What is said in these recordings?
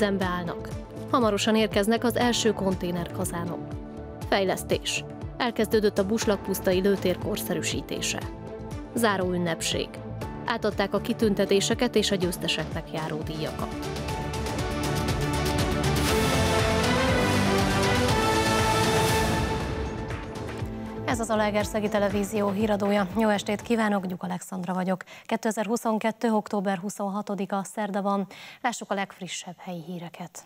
Üzembe állnak. Hamarosan érkeznek az első konténerkazánok. Fejlesztés. Elkezdődött a buslakpusztai lőtér korszerűsítése. Záró ünnepség. Átadták a kitüntetéseket és a győzteseknek járó díjakat. Ez az a Legerszegi Televízió híradója. Jó estét kívánok, Gyuk Alexandra vagyok. 2022. október 26-a szerda van. Lássuk a legfrissebb helyi híreket.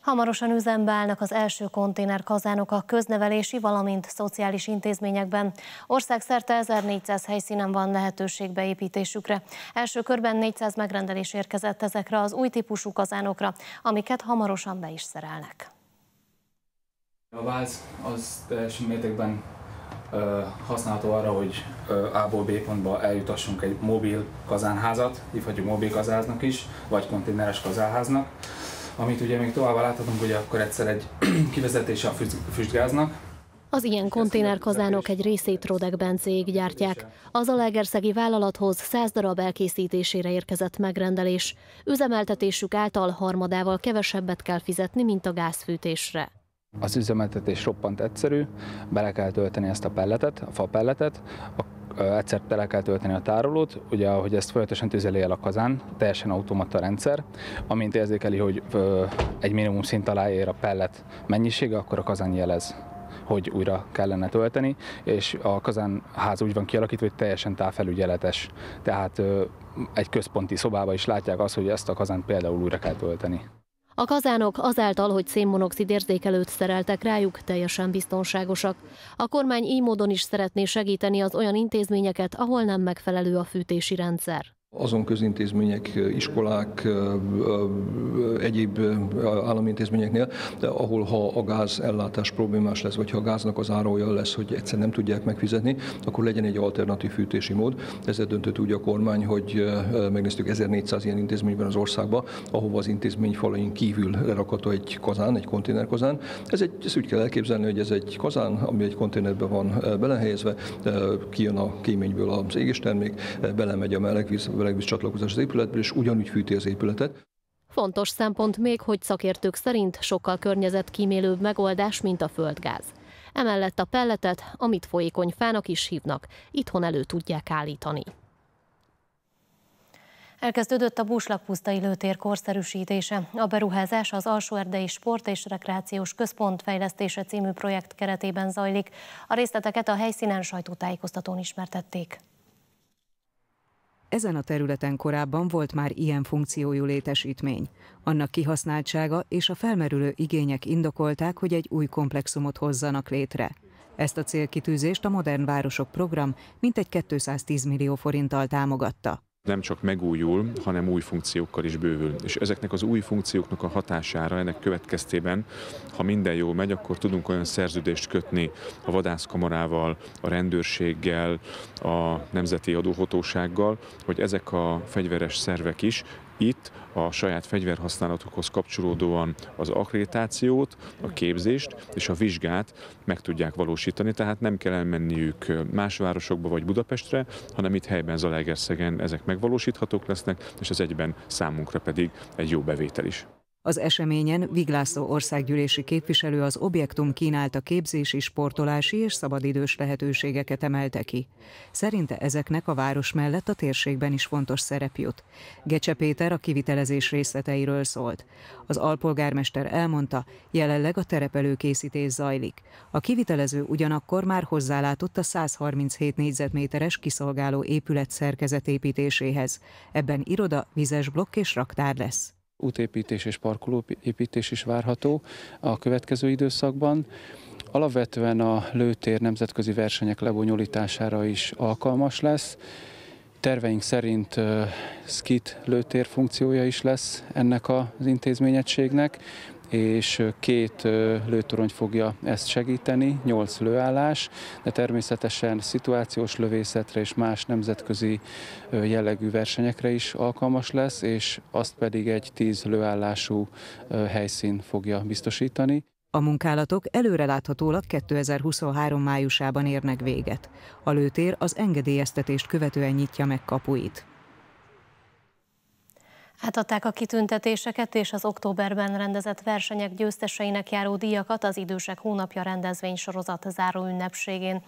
Hamarosan üzembe állnak az első konténerkazánok a köznevelési, valamint szociális intézményekben. Országszerte 1400 helyszínen van lehetőség beépítésükre. Első körben 400 megrendelés érkezett ezekre az új típusú kazánokra, amiket hamarosan be is szerelnek. A váz az teljes mértékben használható arra, hogy A-ból B pontba eljutassunk egy mobil kazánházat, hívhatjuk mobil kazánháznak is, vagy konténeres kazánháznak, amit ugye még tovább láthatunk, hogy akkor egyszer egy kivezetése a füstgáznak, az ilyen konténerkazánok egy részét Rodek Bencéig gyártják. Az Alegerszegi vállalathoz 100 darab elkészítésére érkezett megrendelés. Üzemeltetésük által harmadával kevesebbet kell fizetni, mint a gázfűtésre. Az üzemeltetés roppant egyszerű, bele kell tölteni ezt a pelletet, a fa pelletet, a egyszer tele kell tölteni a tárolót, ugye ahogy ezt folyamatosan tüzeli el a kazán, teljesen automata rendszer, amint érzékeli, hogy egy minimum szint alá ér a pellet mennyisége, akkor a kazán jelez hogy újra kellene tölteni, és a kazánház úgy van kialakítva, hogy teljesen távfelügyeletes. Tehát egy központi szobába is látják azt, hogy ezt a kazánt például újra kell tölteni. A kazánok azáltal, hogy szénmonoxid érzékelőt szereltek rájuk, teljesen biztonságosak. A kormány így módon is szeretné segíteni az olyan intézményeket, ahol nem megfelelő a fűtési rendszer azon közintézmények, iskolák, egyéb állami intézményeknél, de ahol ha a gáz ellátás problémás lesz, vagy ha a gáznak az ára olyan lesz, hogy egyszer nem tudják megfizetni, akkor legyen egy alternatív fűtési mód. Ezzel döntött úgy a kormány, hogy megnéztük 1400 ilyen intézményben az országban, ahova az intézmény falain kívül lerakható egy kazán, egy konténerkazán. Ez egy, ezt úgy kell elképzelni, hogy ez egy kazán, ami egy konténerben van belehelyezve, kijön a kéményből az égéstermék, belemegy a melegvíz, melegvíz csatlakozás az épületből, és ugyanúgy fűti az épületet. Fontos szempont még, hogy szakértők szerint sokkal környezetkímélőbb megoldás, mint a földgáz. Emellett a pelletet, amit folyékony fának is hívnak, itthon elő tudják állítani. Elkezdődött a Buslakpusztai lőtér korszerűsítése. A beruházás az Alsóerdei Sport és Rekreációs Központ fejlesztése című projekt keretében zajlik. A részleteket a helyszínen sajtótájékoztatón ismertették. Ezen a területen korábban volt már ilyen funkciójú létesítmény. Annak kihasználtsága és a felmerülő igények indokolták, hogy egy új komplexumot hozzanak létre. Ezt a célkitűzést a Modern Városok program mintegy 210 millió forinttal támogatta nem csak megújul, hanem új funkciókkal is bővül. És ezeknek az új funkcióknak a hatására, ennek következtében, ha minden jól megy, akkor tudunk olyan szerződést kötni a vadászkamarával, a rendőrséggel, a nemzeti adóhatósággal, hogy ezek a fegyveres szervek is itt a saját fegyverhasználatukhoz kapcsolódóan az akkreditációt, a képzést és a vizsgát meg tudják valósítani, tehát nem kell elmenniük más városokba vagy Budapestre, hanem itt helyben Zalaegerszegen ezek megvalósíthatók lesznek, és az egyben számunkra pedig egy jó bevétel is. Az eseményen Viglászló országgyűlési képviselő az objektum kínálta képzési, sportolási és szabadidős lehetőségeket emelte ki. Szerinte ezeknek a város mellett a térségben is fontos szerep jut. Gecse Péter a kivitelezés részleteiről szólt. Az alpolgármester elmondta, jelenleg a terepelőkészítés zajlik. A kivitelező ugyanakkor már hozzálátott a 137 négyzetméteres kiszolgáló épület szerkezet építéséhez. Ebben iroda, vizes blokk és raktár lesz útépítés és parkolóépítés is várható a következő időszakban. Alapvetően a lőtér nemzetközi versenyek lebonyolítására is alkalmas lesz. Terveink szerint skit lőtér funkciója is lesz ennek az intézményegységnek, és két lőtorony fogja ezt segíteni, nyolc lőállás, de természetesen szituációs lövészetre és más nemzetközi jellegű versenyekre is alkalmas lesz, és azt pedig egy tíz lőállású helyszín fogja biztosítani. A munkálatok előreláthatólag 2023 májusában érnek véget. A lőtér az engedélyeztetést követően nyitja meg kapuit. Átadták a kitüntetéseket és az októberben rendezett versenyek győzteseinek járó díjakat az Idősek hónapja rendezvény sorozat záró ünnepségén.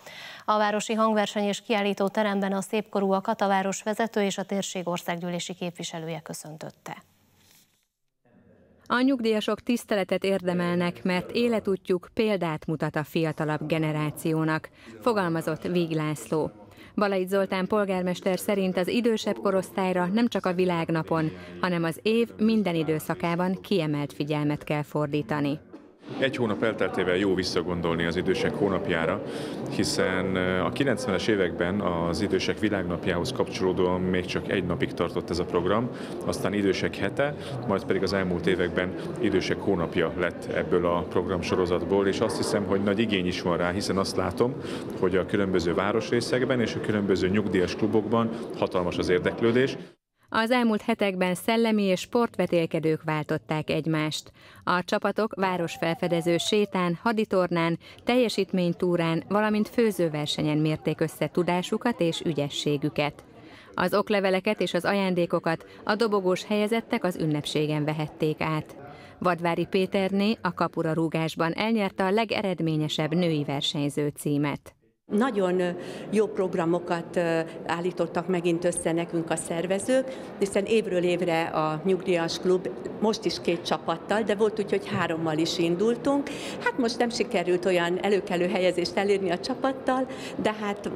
A Városi Hangverseny és Kiállító teremben a szépkorúakat a város vezető és a térség országgyűlési képviselője köszöntötte. A nyugdíjasok tiszteletet érdemelnek, mert életútjuk példát mutat a fiatalabb generációnak, fogalmazott Víg László. Balait Zoltán polgármester szerint az idősebb korosztályra nem csak a világnapon, hanem az év minden időszakában kiemelt figyelmet kell fordítani. Egy hónap elteltével jó visszagondolni az idősek hónapjára, hiszen a 90-es években az idősek világnapjához kapcsolódóan még csak egy napig tartott ez a program, aztán idősek hete, majd pedig az elmúlt években idősek hónapja lett ebből a program sorozatból, és azt hiszem, hogy nagy igény is van rá, hiszen azt látom, hogy a különböző városrészekben és a különböző nyugdíjas klubokban hatalmas az érdeklődés. Az elmúlt hetekben szellemi és sportvetélkedők váltották egymást. A csapatok városfelfedező sétán, haditornán, teljesítménytúrán, valamint főzőversenyen mérték össze tudásukat és ügyességüket. Az okleveleket és az ajándékokat a dobogós helyezettek az ünnepségen vehették át. Vadvári Péterné a kapura rúgásban elnyerte a legeredményesebb női versenyző címet. Nagyon jó programokat állítottak megint össze nekünk a szervezők, hiszen évről évre a nyugdíjas klub most is két csapattal, de volt úgy, hogy hárommal is indultunk. Hát most nem sikerült olyan előkelő helyezést elérni a csapattal, de hát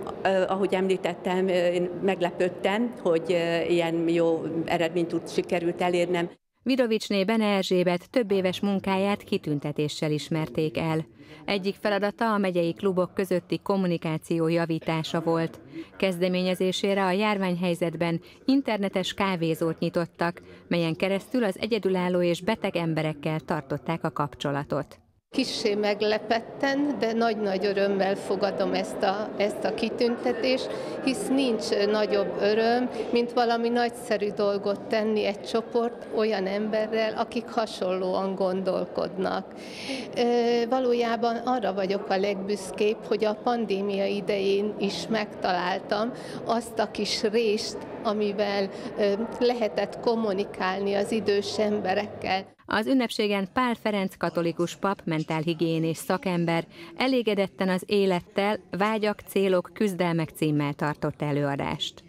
ahogy említettem, én meglepődtem, hogy ilyen jó eredményt tud sikerült elérnem. Vidovicsné Bene Erzsébet több éves munkáját kitüntetéssel ismerték el. Egyik feladata a megyei klubok közötti kommunikáció javítása volt. Kezdeményezésére a járványhelyzetben internetes kávézót nyitottak, melyen keresztül az egyedülálló és beteg emberekkel tartották a kapcsolatot. Kissé meglepetten, de nagy-nagy örömmel fogadom ezt a, ezt a kitüntetést, hisz nincs nagyobb öröm, mint valami nagyszerű dolgot tenni egy csoport olyan emberrel, akik hasonlóan gondolkodnak. Valójában arra vagyok a legbüszkébb, hogy a pandémia idején is megtaláltam azt a kis részt, amivel lehetett kommunikálni az idős emberekkel. Az ünnepségen Pál Ferenc katolikus pap, mentálhigiénés szakember elégedetten az élettel, vágyak, célok, küzdelmek címmel tartott előadást.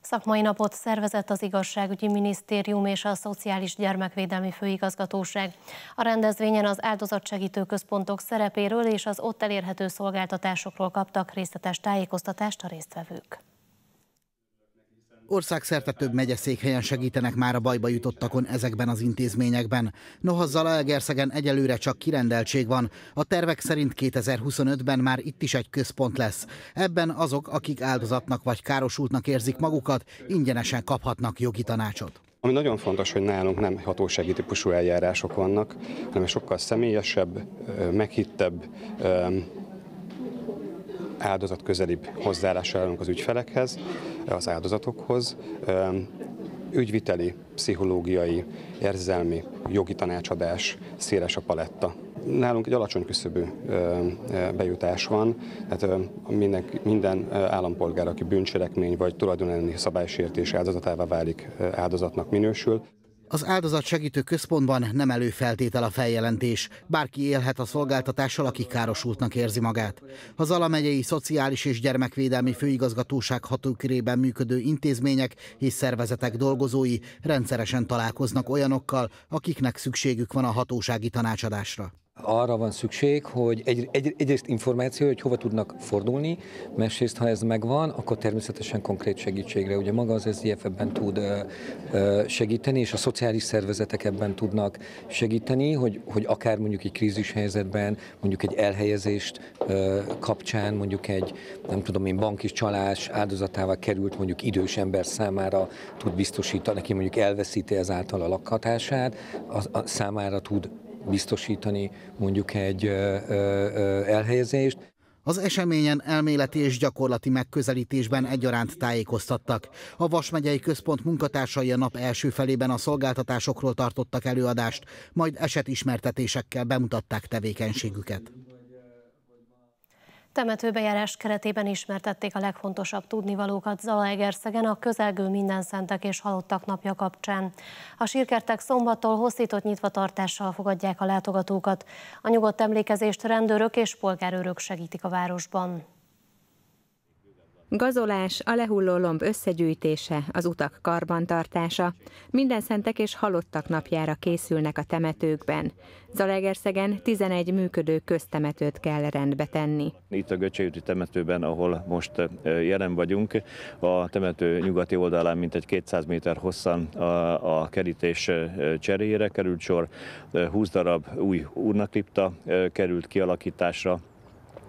Szakmai napot szervezett az Igazságügyi Minisztérium és a Szociális Gyermekvédelmi Főigazgatóság. A rendezvényen az áldozatsegítő központok szerepéről és az ott elérhető szolgáltatásokról kaptak részletes tájékoztatást a résztvevők. Országszerte több megyeszékhelyen segítenek már a bajba jutottakon ezekben az intézményekben. Noha Zalaegerszegen egyelőre csak kirendeltség van, a tervek szerint 2025-ben már itt is egy központ lesz. Ebben azok, akik áldozatnak vagy károsultnak érzik magukat, ingyenesen kaphatnak jogi tanácsot. Ami nagyon fontos, hogy nálunk nem hatósági típusú eljárások vannak, hanem sokkal személyesebb, meghittebb, áldozat közelibb hozzáállással állunk az ügyfelekhez, az áldozatokhoz, ügyviteli, pszichológiai, érzelmi, jogi tanácsadás, széles a paletta. Nálunk egy alacsony küszöbű bejutás van, tehát minden, minden állampolgár, aki bűncselekmény vagy tulajdonelni szabálysértés áldozatává válik, áldozatnak minősül. Az áldozat segítő központban nem előfeltétel a feljelentés. Bárki élhet a szolgáltatással, aki károsultnak érzi magát. A Zala Szociális és Gyermekvédelmi Főigazgatóság hatókörében működő intézmények és szervezetek dolgozói rendszeresen találkoznak olyanokkal, akiknek szükségük van a hatósági tanácsadásra arra van szükség, hogy egy, egy, egyrészt információ, hogy hova tudnak fordulni, másrészt, ha ez megvan, akkor természetesen konkrét segítségre. Ugye maga az SZDF ebben tud segíteni, és a szociális szervezetek ebben tudnak segíteni, hogy, hogy akár mondjuk egy krízis helyzetben, mondjuk egy elhelyezést kapcsán, mondjuk egy, nem tudom én, banki csalás áldozatává került mondjuk idős ember számára tud biztosítani, neki mondjuk elveszíti ezáltal a lakhatását, a, a számára tud biztosítani mondjuk egy elhelyezést. Az eseményen elméleti és gyakorlati megközelítésben egyaránt tájékoztattak. A Vas megyei központ munkatársai a nap első felében a szolgáltatásokról tartottak előadást, majd esetismertetésekkel bemutatták tevékenységüket. Temetőbejárás keretében ismertették a legfontosabb tudnivalókat Zalaegerszegen a közelgő minden szentek és halottak napja kapcsán. A sírkertek szombattól hosszított nyitvatartással fogadják a látogatókat. A nyugodt emlékezést rendőrök és polgárőrök segítik a városban. Gazolás, a lehulló lomb összegyűjtése, az utak karbantartása. Minden szentek és halottak napjára készülnek a temetőkben. Zalaegerszegen 11 működő köztemetőt kell rendbe tenni. Itt a Göcsejüti temetőben, ahol most jelen vagyunk, a temető nyugati oldalán mintegy 200 méter hosszan a, a kerítés cseréjére került sor, 20 darab új urnakripta került kialakításra,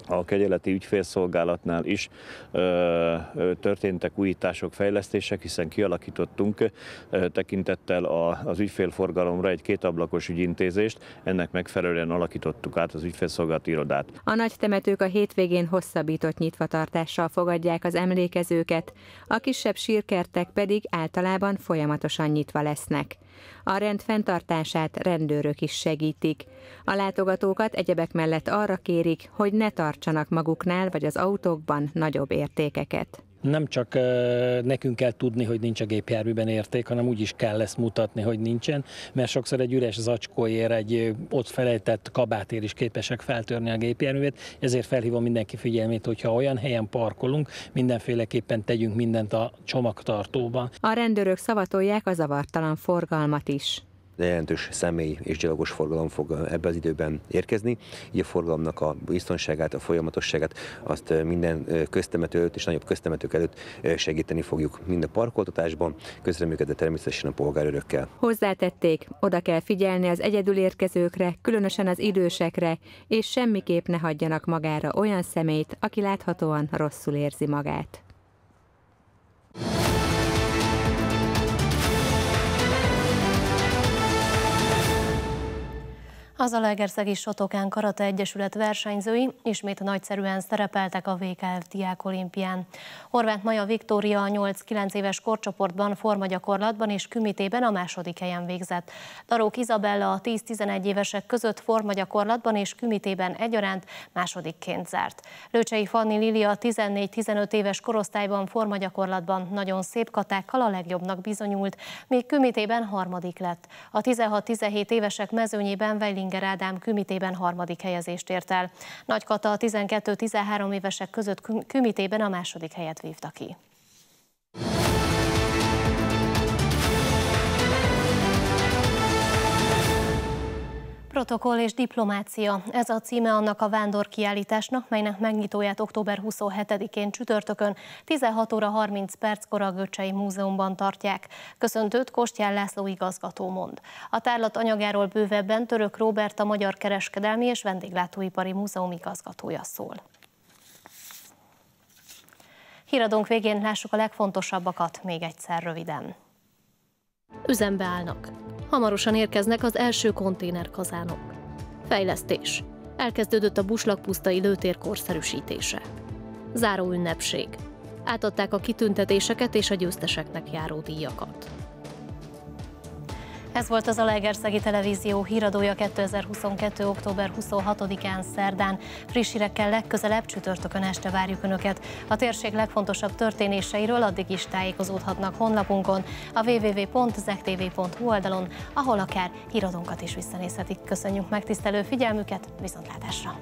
a kegyeleti ügyfélszolgálatnál is történtek újítások, fejlesztések, hiszen kialakítottunk tekintettel a, az ügyfélforgalomra egy kétablakos ügyintézést, ennek megfelelően alakítottuk át az ügyfélszolgálati irodát. A nagy temetők a hétvégén hosszabbított nyitvatartással fogadják az emlékezőket, a kisebb sírkertek pedig általában folyamatosan nyitva lesznek. A rend fenntartását rendőrök is segítik. A látogatókat egyebek mellett arra kérik, hogy ne tartsanak maguknál vagy az autókban nagyobb értékeket nem csak nekünk kell tudni, hogy nincs a gépjárműben érték, hanem úgy is kell ezt mutatni, hogy nincsen, mert sokszor egy üres zacskóért, egy ott felejtett kabátér is képesek feltörni a gépjárművet, ezért felhívom mindenki figyelmét, hogyha olyan helyen parkolunk, mindenféleképpen tegyünk mindent a csomagtartóban. A rendőrök szavatolják a zavartalan forgalmat is de jelentős személy és gyalogos forgalom fog ebbe az időben érkezni. Így a forgalomnak a biztonságát, a folyamatosságát azt minden köztemető előtt és nagyobb köztemetők előtt segíteni fogjuk mind a parkoltatásban, közreműködve természetesen a polgárőrökkel. Hozzátették, oda kell figyelni az egyedül érkezőkre, különösen az idősekre, és semmiképp ne hagyjanak magára olyan szemét, aki láthatóan rosszul érzi magát. Az a Legerszegi Sotokán Karate Egyesület versenyzői ismét nagyszerűen szerepeltek a VKF Diák Olimpián. Horváth Maja Viktória a 8-9 éves korcsoportban formagyakorlatban és kümitében a második helyen végzett. Darók Izabella a 10-11 évesek között formagyakorlatban és kümitében egyaránt másodikként zárt. Lőcsei Fanni Lilia 14-15 éves korosztályban formagyakorlatban nagyon szép katákkal a legjobbnak bizonyult, míg kümitében harmadik lett. A 16-17 évesek mezőnyében Vejling Inger Ádám kümitében harmadik helyezést ért el. Nagy Kata a 12-13 évesek között kümitében a második helyet vívta ki. Protokoll és diplomácia. Ez a címe annak a vándor kiállításnak, melynek megnyitóját október 27-én csütörtökön 16 óra 30 perckor a Göcsei Múzeumban tartják. Köszöntőt Kostyán László igazgató mond. A tárlat anyagáról bővebben Török Róbert, a Magyar Kereskedelmi és Vendéglátóipari Múzeum igazgatója szól. Híradónk végén lássuk a legfontosabbakat még egyszer röviden. Üzembe állnak. Hamarosan érkeznek az első konténerkazánok. Fejlesztés. Elkezdődött a buslakpusztai lőtér korszerűsítése. Záró ünnepség. Átadták a kitüntetéseket és a győzteseknek járó díjakat. Ez volt az Alegerszegi Televízió híradója 2022. október 26-án szerdán. Friss hírekkel legközelebb csütörtökön este várjuk Önöket. A térség legfontosabb történéseiről addig is tájékozódhatnak honlapunkon, a www.zektv.hu oldalon, ahol akár híradónkat is visszanézhetik. Köszönjük megtisztelő figyelmüket, viszontlátásra!